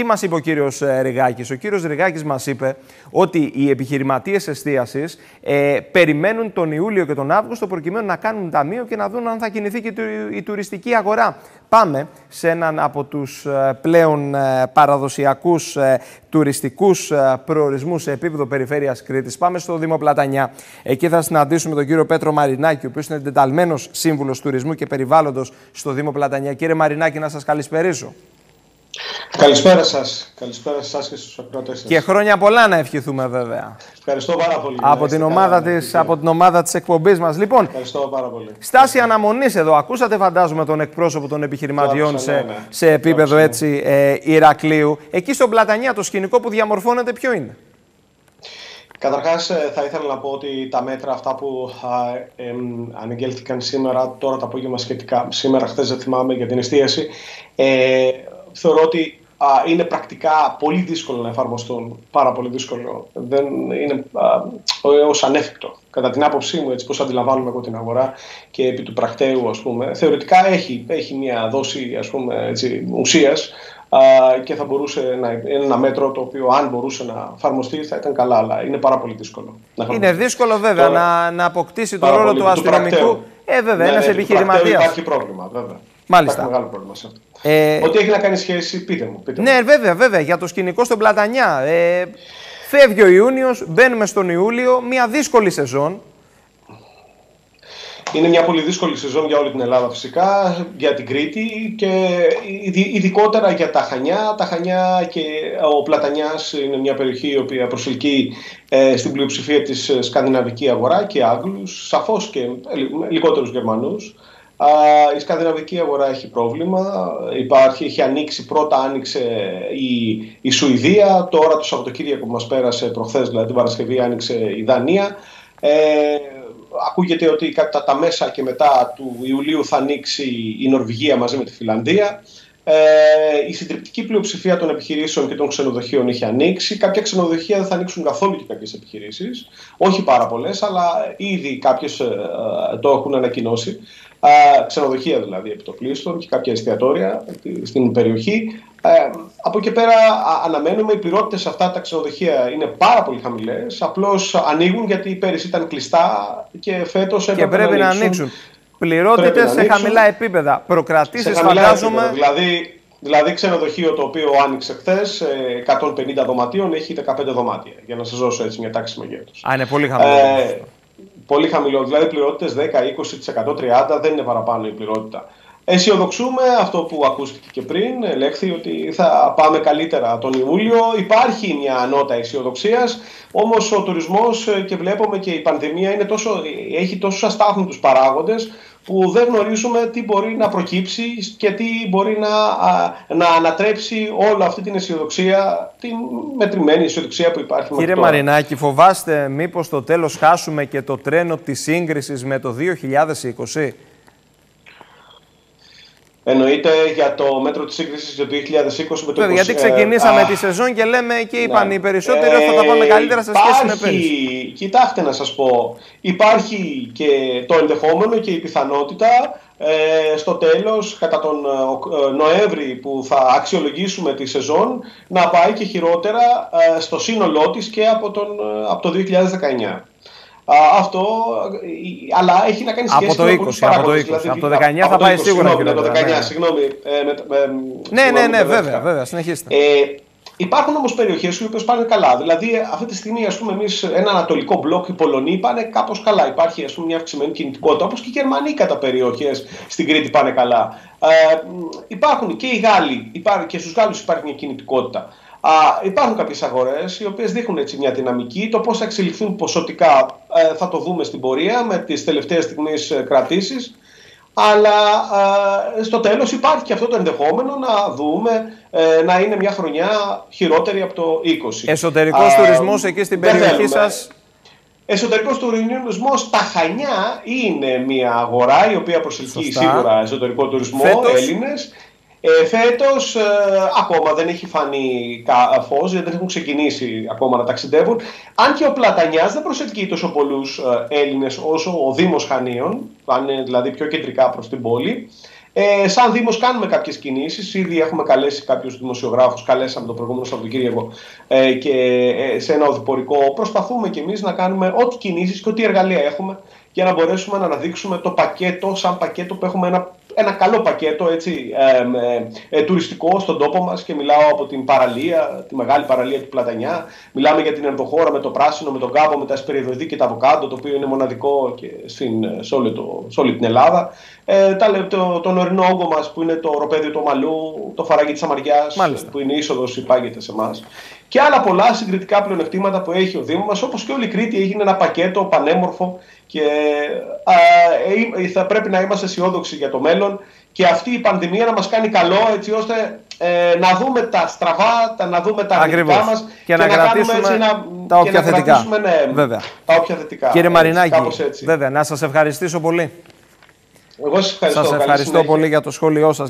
τι μας είπε ο κύριος Ριγάκης; Ο κύριος Ριγάκης μας είπε ότι οι επιχειρηματίες εστίασης ε, περιμένουν τον Ιούλιο και τον Αύγουστο προκειμένου να κάνουν ταμείο και να δουν αν θα κινηθεί και η τουριστική αγορά. Πάμε σε έναν από τους ε, πλέον ε, παραδοσιακούς ε, τουριστικούς προορισμούς σε επίπεδο περιφέρειας Κρήτης. Πάμε στο Δήμο Πλατανιά. Εκεί θα συναντήσουμε τον κύριο Πέτρο Μαρινάκη, ο οποίος είναι εντεταλμένος σύμβουλος τουρισμού και περιβάλλοντος στο Δήμο Πλατανιά. Κύριε Μαρινάκη, να σας καλησπερίσω. Καλησπέρα σας. Καλησπέρα σας και στους ακροατές σας. Και χρόνια πολλά να ευχηθούμε, βέβαια. Ευχαριστώ πάρα πολύ. Από την, ομάδα της, από την ομάδα της εκπομπής μας. Λοιπόν, Ευχαριστώ πάρα πολύ. Στάση αναμονής εδώ. Ακούσατε, φαντάζομαι, τον εκπρόσωπο των επιχειρηματιών σε, ναι, ναι. σε επίπεδο έτσι, ε, Ηρακλείου. Εκεί στον Πλατανιά, το σκηνικό που διαμορφώνεται, ποιο είναι; Καταρχάς, ε, θα ήθελα να πω ότι τα μέτρα αυτά που ε, ανεγγέλθηκαν σήμερα, τώρα το απόγευμα σχετικά, σήμερα, χθες δεν θυμάμαι για την εστίαση, ε, θεωρώ ότι α, είναι πρακτικά πολύ δύσκολο να εφαρμοστούν. Πάρα πολύ δύσκολο. Δεν είναι έω ανέφικτο. Κατά την άποψή μου, έτσι πώς αντιλαμβάνομαι εγώ την αγορά και επί του πρακτέου, ας πούμε, θεωρητικά έχει, έχει μια δόση ας πούμε, έτσι, ουσίας και θα μπορούσε να είναι ένα μέτρο το οποίο αν μπορούσε να εφαρμοστεί θα ήταν καλά, αλλά είναι πάρα πολύ δύσκολο. Να είναι δύσκολο βέβαια να, να αποκτήσει τον ρόλο του αστυνομικού. Ε, βέβαια, ναι, ένας ναι, επιχειρηματίας. Υπάρχει πρόβλημα, βέβαια. Μάλιστα. Υπάρχει μεγάλο πρόβλημα σε αυτό. Ε... Ό,τι έχει να κάνει σχέση, πείτε μου. Πείτε ναι, βέβαια, βέβαια, για το σκηνικό στον Πλατανιά. Ε, φεύγει ο Ιούνιος, μπαίνουμε στον Ιούλιο, μια δύσκολη σεζόν. Είναι μια πολύ δύσκολη σεζόν για όλη την Ελλάδα φυσικά, για την Κρήτη και ειδικότερα για τα Χανιά. Τα Χανιά και ο Πλατανιάς είναι μια περιοχή η οποία προσελκύει ε, στην πλειοψηφία της σκανδιναβική αγορά και Άγγλους, σαφώς και λιγότερους Γερμανούς η σκανδιναβική αγορά έχει πρόβλημα. Υπάρχει, έχει ανοίξει, πρώτα άνοιξε η, η Σουηδία, τώρα το Σαββατοκύριακο που μας πέρασε προχθές, δηλαδή την Παρασκευή άνοιξε η Δανία. Ε, ακούγεται ότι κατά τα μέσα και μετά του Ιουλίου θα ανοίξει η Νορβηγία μαζί με τη Φιλανδία. Ε, η συντριπτική πλειοψηφία των επιχειρήσεων και των ξενοδοχείων έχει ανοίξει. Κάποια ξενοδοχεία δεν θα ανοίξουν καθόλου και κάποιες επιχειρήσεις. Όχι πάρα πολλές, αλλά ήδη κάποιες ε, το έχουν ανακοινώσει ξενοδοχεία δηλαδή επιτοπλίστων και κάποια εστιατόρια στην περιοχή. Ε, από εκεί πέρα αναμένουμε οι πληρότητε σε αυτά τα ξενοδοχεία είναι πάρα πολύ χαμηλές. Απλώς ανοίγουν γιατί πέρυσι ήταν κλειστά και φέτος έπρεπε και πρέπει να ανοίξουν. ανοίξουν. Πληρότητε σε χαμηλά επίπεδα. Προκρατήσεις φαντάζομαι. Δηλαδή, Δηλαδή, ξενοδοχείο το οποίο άνοιξε χθες, 150 δωματίων, έχει 15 δωμάτια. Για να σας δώσω έτσι μια τάξη μεγέθους. Α, είναι πολύ χαμηλό. Ε, πολύ χαμηλό. Δηλαδή πληρότητες 10, 20%, 30% δεν είναι παραπάνω η πληρότητα. Αισιοδοξούμε αυτό που ακούστηκε και πριν, ελέγχθη ότι θα πάμε καλύτερα τον Ιούλιο. Υπάρχει μια νότα αισιοδοξίας, όμως ο τουρισμός ε, και βλέπουμε και η πανδημία είναι τόσο, έχει τόσου αστάθμιτου παράγοντες που δεν γνωρίζουμε τι μπορεί να προκύψει και τι μπορεί να, να ανατρέψει όλη αυτή την αισιοδοξία, την μετρημένη αισιοδοξία που υπάρχει Κύριε τώρα. Μαρινάκη, φοβάστε μήπως στο τέλος χάσουμε και το τρένο της σύγκρισης με το 2020. Εννοείται για το μέτρο της σύγκρισης το 2020 με το 2020. Γιατί ξεκινήσαμε τη σεζόν και λέμε και είπαν ναι. οι περισσότεροι ότι θα τα πάμε καλύτερα σε σχέση με πέρυσι. Κοιτάξτε να σας πω, υπάρχει και το ενδεχόμενο και η πιθανότητα ε, στο τέλος, κατά τον ε, Νοέμβρη που θα αξιολογήσουμε τη σεζόν, να πάει και χειρότερα ε, στο σύνολό της και από, τον, από το 2019 αυτό, αλλά έχει να κάνει σχέση από το 20, από το 20, δηλαδή, από το 19 θα πάει σίγουρα και το 19, ναι. συγγνώμη. Ε, με, με, ναι, ναι, ναι, βέβαια, βέβαια, συνεχίστε. Ε, Υπάρχουν όμως περιοχές οι οποίες πάνε καλά. Δηλαδή, αυτή τη στιγμή, ας πούμε, εμείς ένα ανατολικό μπλοκ, οι Πολωνοί πάνε κάπως καλά. Υπάρχει ας πούμε, μια αυξημένη κινητικότητα, όπως και οι Γερμανοί κατά περιοχές στην Κρήτη πάνε καλά. Ε, υπάρχουν και οι Γάλλοι, υπάρχει, και στους Γάλλους υπάρχει μια κινητικότητα. Α, υπάρχουν κάποιες αγορές οι οποίες δείχνουν έτσι μια δυναμική. Το πώς θα εξελιχθούν ποσοτικά ε, θα το δούμε στην πορεία με τις τελευταίες στιγμή ε, κρατήσεις. Αλλά ε, στο τέλος υπάρχει και αυτό το ενδεχόμενο να δούμε ε, να είναι μια χρονιά χειρότερη από το 20. Εσωτερικός τουρισμός εκεί στην περιοχή σας; Εσωτερικός τουρισμός στα Χανιά είναι μια αγορά η οποία προσελκύει σίγουρα εσωτερικό τουρισμό Έλληνες. Ε, φέτος ε, ακόμα δεν έχει φανεί φως, γιατί δεν έχουν ξεκινήσει ακόμα να ταξιδεύουν. Αν και ο Πλατανιάς δεν προσελκύει τόσο πολλούς ε, Έλληνες όσο ο Δήμος Χανίων, πάνε δηλαδή πιο κεντρικά προς την πόλη. Ε, σαν Δήμος κάνουμε κάποιες κινήσεις, ήδη έχουμε καλέσει κάποιους δημοσιογράφους, καλέσαμε το προηγούμενο Σαββατοκύριακο ε, και ε, σε ένα οδηπορικό. Προσπαθούμε κι εμείς να κάνουμε ό,τι κινήσεις και ό,τι εργαλεία έχουμε για να μπορέσουμε να αναδείξουμε το πακέτο, σαν πακέτο που έχουμε ένα, ένα καλό πακέτο έτσι, ε, ε, τουριστικό στον τόπο μας και μιλάω από την παραλία, τη μεγάλη παραλία του Πλατανιά, μιλάμε για την ενδοχώρα με το πράσινο, με τον κάμπο, με τα σπεριδοειδή και τα αβοκάντο, το οποίο είναι μοναδικό και στην, σε, όλη το, σε όλη την Ελλάδα. Ε, τα, το, τον ορεινό όγκο μας που είναι το ροπέδιο του Ομαλού, το φαράγγι της Αμαριάς, που είναι είσοδος υπάγεται σε εμάς. Και άλλα πολλά συγκριτικά πλεονεκτήματα που έχει ο Δήμος μα, όπως και όλη η Κρήτη έγινε ένα πακέτο πανέμορφο και α, ε, θα πρέπει να είμαστε αισιόδοξοι για το μέλλον και αυτή η πανδημία να μας κάνει καλό έτσι ώστε ε, να δούμε τα στραβά, τα, να δούμε τα αρνητικά μας και, να, να κρατήσουμε έτσι, να, τα όποια θετικά. Ναι, βέβαια. Τα όποια θετικά. Κύριε Μαρινάκη, βέβαια, να σας ευχαριστήσω πολύ. Εγώ σας ευχαριστώ. Σας ευχαριστώ πολύ για το σχόλιο σας.